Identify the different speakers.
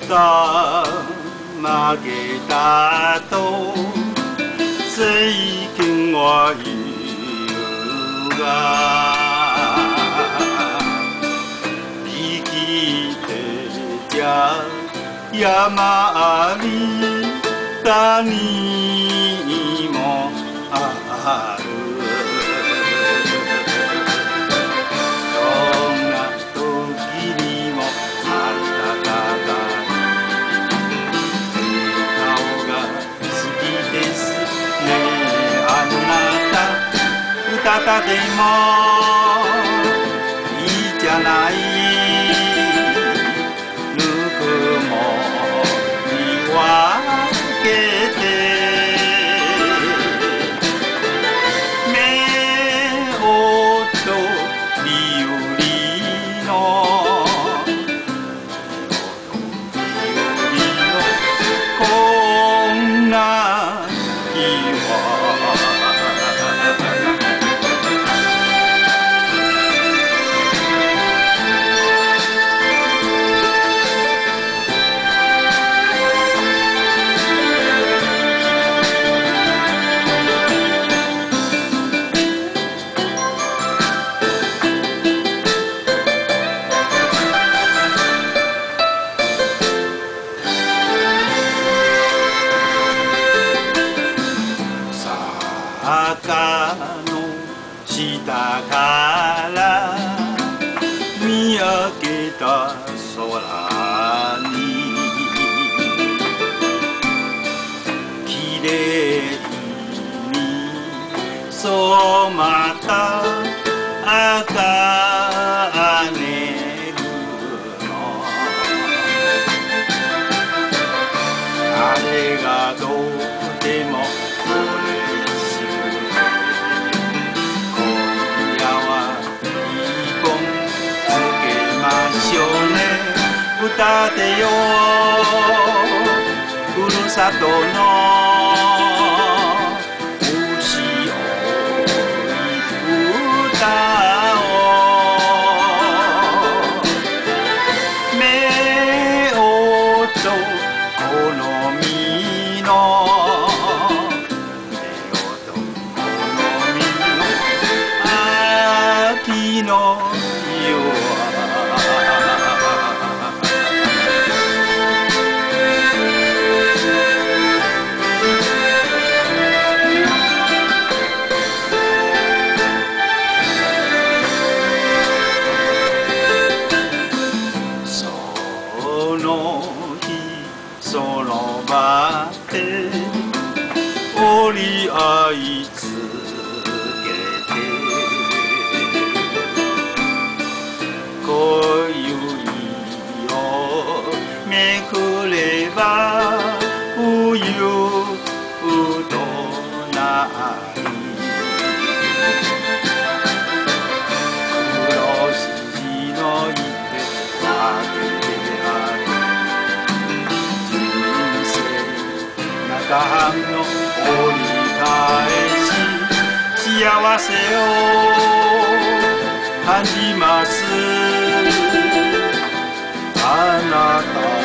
Speaker 1: さ負けたと世間は言うが生きてじゃ山あり谷もある。た歌ったでも坂の下から見上げた空に綺麗に染まった赤ねるの。あれがどう歌ってよふまで折り合いつけて今宵をめくれば間の折り返し幸せを感じます。あなた